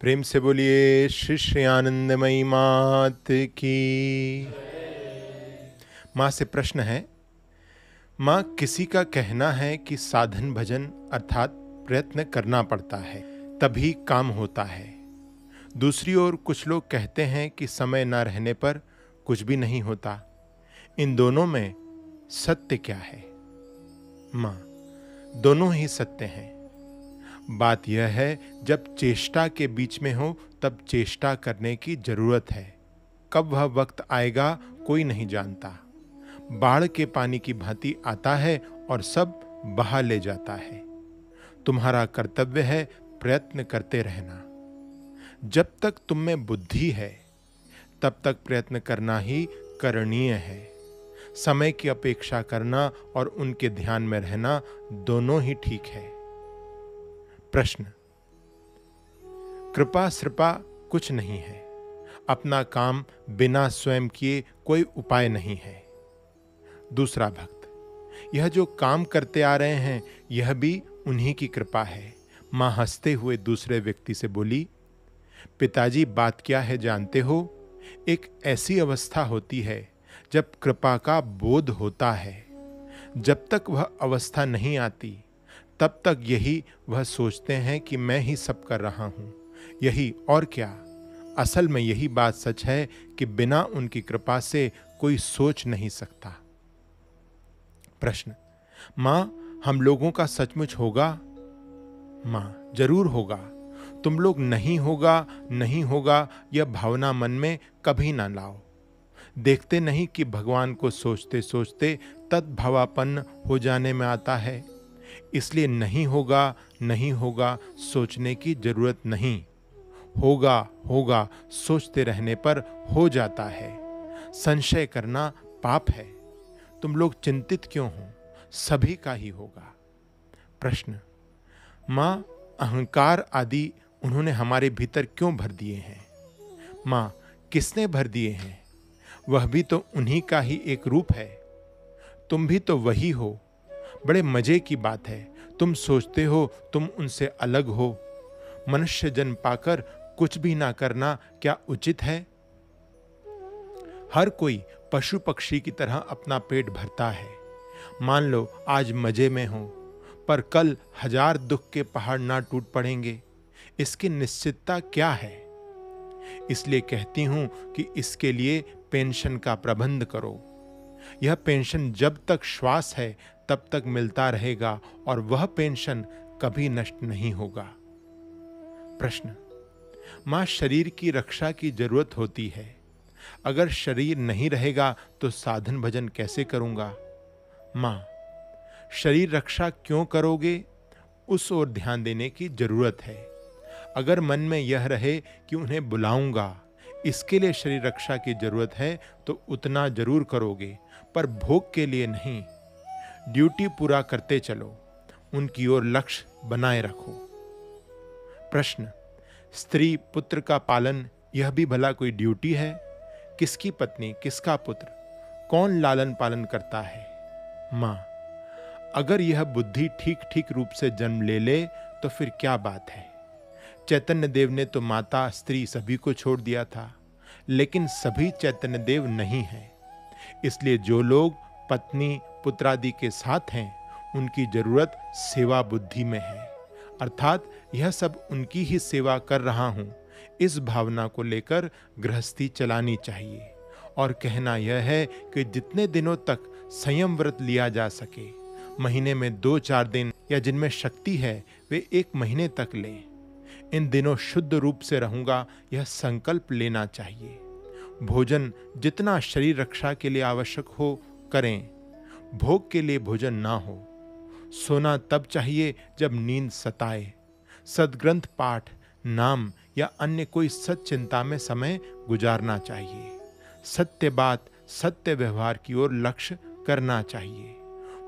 प्रेम से बोलिए श्री आनंदमयी मात की। माँ से प्रश्न है, माँ किसी का कहना है कि साधन भजन अर्थात प्रयत्न करना पड़ता है, तभी काम होता है। दूसरी ओर कुछ लोग कहते हैं कि समय ना रहने पर कुछ भी नहीं होता। इन दोनों में सत्य क्या है? माँ, दोनों ही सत्य हैं। बात यह है, जब चेष्टा के बीच में हो, तब चेष्टा करने की ज़रूरत है। कब वह वक्त आएगा, कोई नहीं जानता। बाढ़ के पानी की भांति आता है और सब बहा ले जाता है। तुम्हारा कर्तव्य है, प्रयत्न करते रहना। जब तक तुम में बुद्धि है, तब तक प्रयत्न करना ही करणीय है। समय की अपेक्षा करना और उनके ध्यान में रहना दोनों ही ठीक है। प्रश्न। कृपा सृपा कुछ नहीं है। अपना काम बिना स्वयं किए कोई उपाय नहीं है। दूसरा भक्त, यह जो काम करते आ रहे हैं, यह भी उन्हीं की कृपा है। माँ हँसते हुए दूसरे व्यक्ति से बोली, पिताजी, बात क्या है जानते हो? एक ऐसी अवस्था होती है जब कृपा का बोध होता है। जब तक वह अवस्था नहीं आती तब तक यही वह सोचते हैं कि मैं ही सब कर रहा हूँ। यही और क्या? असल में यही बात सच है कि बिना उनकी कृपा से कोई सोच नहीं सकता। प्रश्न, माँ, हम लोगों का सचमुच होगा? माँ, ज़रूर होगा। तुम लोग नहीं होगा नहीं होगा, यह भावना मन में कभी ना लाओ। देखते नहीं कि भगवान को सोचते सोचते तत्भावापन्न हो जाने में आता है। इसलिए नहीं होगा नहीं होगा, सोचने की ज़रूरत नहीं। होगा होगा, सोचते रहने पर हो जाता है। संशय करना पाप है। तुम लोग चिंतित क्यों हो? सभी का ही होगा। प्रश्न, माँ, अहंकार आदि उन्होंने हमारे भीतर क्यों भर दिए हैं? माँ, किसने भर दिए हैं? वह भी तो उन्हीं का ही एक रूप है। तुम भी तो वही हो। बड़े मज़े की बात है। तुम सोचते हो तुम उनसे अलग हो। मनुष्य जन्म पाकर कुछ भी ना करना क्या उचित है? हर कोई पशु पक्षी की तरह अपना पेट भरता है। मान लो आज मज़े में हो, पर कल हज़ार दुख के पहाड़ ना टूट पड़ेंगे। इसकी निश्चितता क्या है? इसलिए कहती हूँ कि इसके लिए पेंशन का प्रबंध करो। यह पेंशन जब तक श्वास है, तब तक मिलता रहेगा और वह पेंशन कभी नष्ट नहीं होगा। प्रश्न, माँ शरीर की रक्षा की ज़रूरत होती है। अगर शरीर नहीं रहेगा तो साधन भजन कैसे करूँगा? माँ, शरीर रक्षा क्यों करोगे? उस ओर ध्यान देने की ज़रूरत है। अगर मन में यह रहे कि उन्हें बुलाऊँगा, इसके लिए शरीर रक्षा की ज़रूरत है तो उतना ज़रूर करोगे। पर भोग के लिए नहीं, ड्यूटी पूरा करते चलो, उनकी ओर लक्ष्य बनाए रखो। प्रश्न, स्त्री पुत्र का पालन, यह भी भला कोई ड्यूटी है? किसकी पत्नी, किसका पुत्र, कौन लालन पालन करता है? माँ, अगर यह बुद्धि ठीक ठीक रूप से जन्म ले ले तो फिर क्या बात है? चैतन्य देव ने तो माता स्त्री सभी को छोड़ दिया था, लेकिन सभी चैतन्य देव नहीं है। इसलिए जो लोग पत्नी पुत्रादि के साथ हैं, उनकी ज़रूरत सेवा बुद्धि में है। अर्थात यह सब उनकी ही सेवा कर रहा हूँ। इस भावना को लेकर गृहस्थी चलानी चाहिए। और कहना यह है कि जितने दिनों तक संयम व्रत लिया जा सके, महीने में दो चार दिन या जिनमें शक्ति है, वे एक महीने तक लें। इन दिनों शुद्ध रूप से रहूँगा, यह संकल्प लेना चाहिए। भोजन जितना शरीर रक्षा के लिए आवश्यक हो, करें। भोग के लिए भोजन ना हो। सोना तब चाहिए जब नींद सताए। सदग्रंथ पाठ, नाम या अन्य कोई सच चिंता में समय गुजारना चाहिए। सत्य बात, सत्य व्यवहार की ओर लक्ष्य करना चाहिए।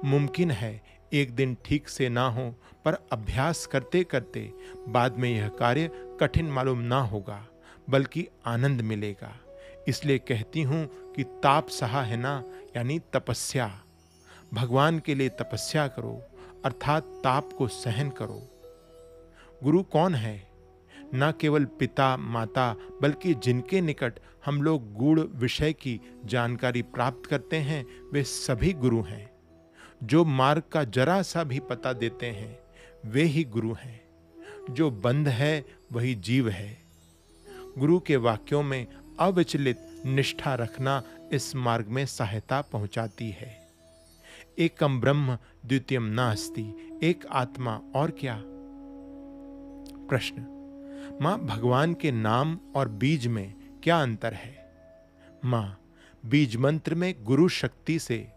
मुमकिन है एक दिन ठीक से ना हो, पर अभ्यास करते करते बाद में यह कार्य कठिन मालूम ना होगा, बल्कि आनंद मिलेगा। इसलिए कहती हूँ कि ताप सहा है ना, यानी तपस्या। भगवान के लिए तपस्या करो, अर्थात ताप को सहन करो। गुरु कौन है? न केवल पिता, माता, बल्कि जिनके निकट हम लोग गुड़ विषय की जानकारी प्राप्त करते हैं, वे सभी गुरु हैं। जो मार्ग का जरा सा भी पता देते हैं, वे ही गुरु हैं। जो बंद है, वही जीव है। गुरु के वाक्यों में अविचलित निष्ठा रखना इस मार्ग में सहायता पहुंचाती है। एकम ब्रह्म द्वितीयम नास्ति। एक आत्मा और क्या? प्रश्न। माँ, भगवान के नाम और बीज में क्या अंतर है? माँ, बीज मंत्र में गुरु शक्ति से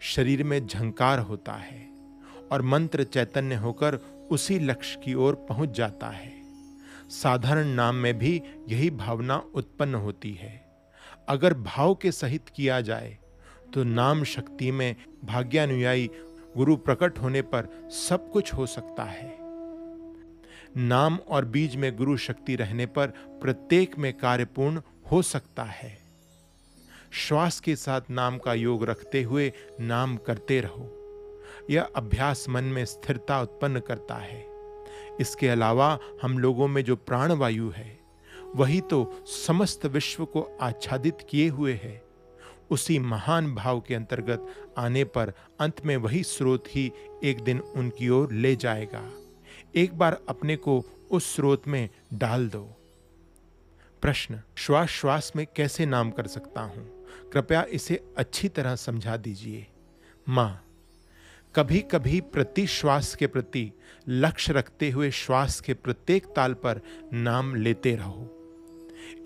शरीर में झंकार होता है और मंत्र चैतन्य होकर उसी लक्ष्य की ओर पहुँच जाता है। साधारण नाम में भी यही भावना उत्पन्न होती है। अगर भाव के सहित किया जाए तो नाम शक्ति में भाग्यानुयायी गुरु प्रकट होने पर सब कुछ हो सकता है। नाम और बीज में गुरु शक्ति रहने पर प्रत्येक में कार्य पूर्ण हो सकता है। श्वास के साथ नाम का योग रखते हुए नाम करते रहो। यह अभ्यास मन में स्थिरता उत्पन्न करता है। इसके अलावा हम लोगों में जो प्राणवायु है, वही तो समस्त विश्व को आच्छादित किए हुए है। उसी महान भाव के अंतर्गत आने पर अंत में वही स्रोत ही एक दिन उनकी ओर ले जाएगा। एक बार अपने को उस स्रोत में डाल दो। प्रश्न श्वास श्वास में कैसे नाम कर सकता हूँ? कृपया इसे अच्छी तरह समझा दीजिए। माँ कभी कभी प्रति श्वास के प्रति लक्ष्य रखते हुए श्वास के प्रत्येक ताल पर नाम लेते रहो।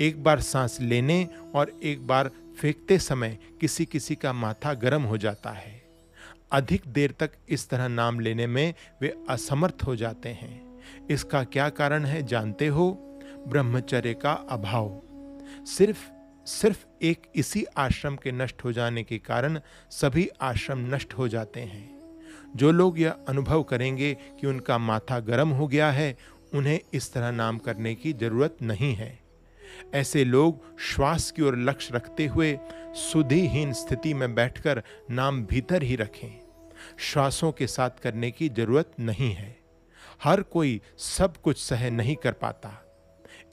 एक बार सांस लेने और एक बार फेंकते समय किसी किसी का माथा गर्म हो जाता है। अधिक देर तक इस तरह नाम लेने में वे असमर्थ हो जाते हैं। इसका क्या कारण है जानते हो? ब्रह्मचर्य का अभाव। सिर्फ़ सिर्फ़ एक इसी आश्रम के नष्ट हो जाने के कारण सभी आश्रम नष्ट हो जाते हैं। जो लोग यह अनुभव करेंगे कि उनका माथा गर्म हो गया है, उन्हें इस तरह नाम करने की ज़रूरत नहीं है। ऐसे लोग श्वास की ओर लक्ष्य रखते हुए सुधिहीन स्थिति में बैठकर नाम भीतर ही रखें। श्वासों के साथ करने की ज़रूरत नहीं है। हर कोई सब कुछ सह नहीं कर पाता।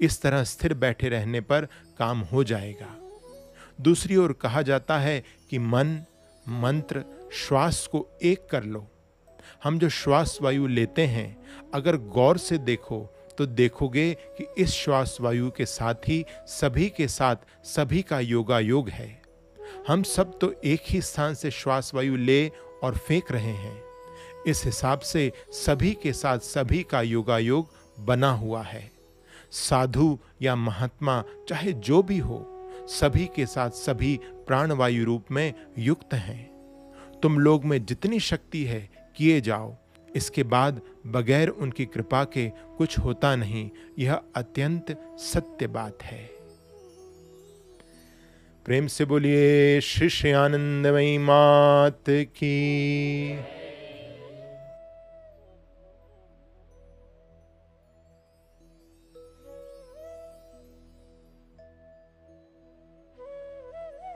इस तरह स्थिर बैठे रहने पर काम हो जाएगा। दूसरी ओर कहा जाता है कि मन, मंत्र श्वास को एक कर लो। हम जो श्वास वायु लेते हैं, अगर गौर से देखो तो देखोगे कि इस श्वास वायु के साथ ही सभी के साथ सभी का योगा योग है। हम सब तो एक ही स्थान से श्वास वायु ले और फेंक रहे हैं। इस हिसाब से सभी के साथ सभी का योगा योग बना हुआ है। साधु या महात्मा, चाहे जो भी हो, सभी के साथ सभी प्राणवायु रूप में युक्त हैं। तुम लोग में जितनी शक्ति है, किए जाओ। इसके बाद बगैर उनकी कृपा के कुछ होता नहीं। यह अत्यंत सत्य बात है। प्रेम से बोलिए शिष्य आनंदमयी मात की।